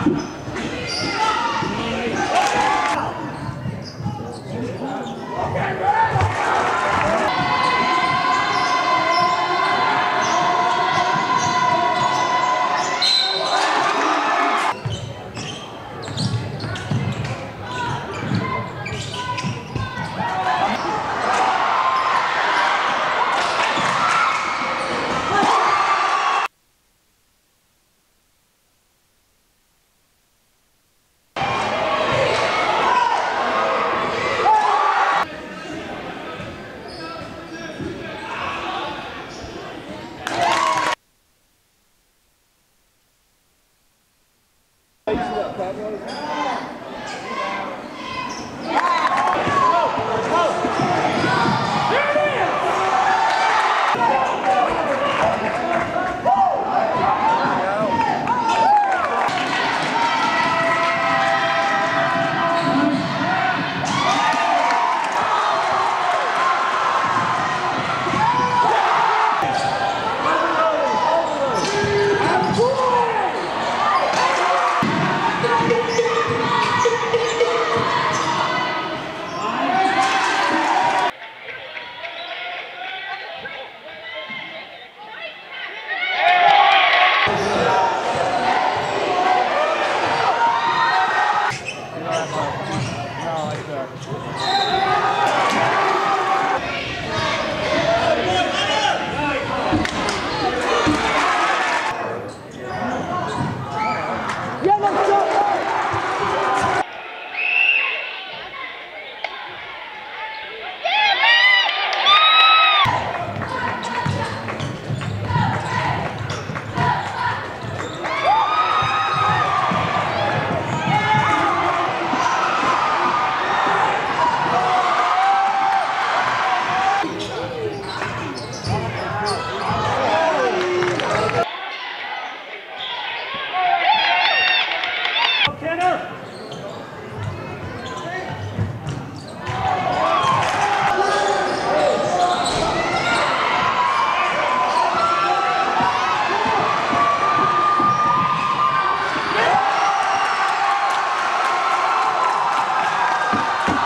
Stop! that was.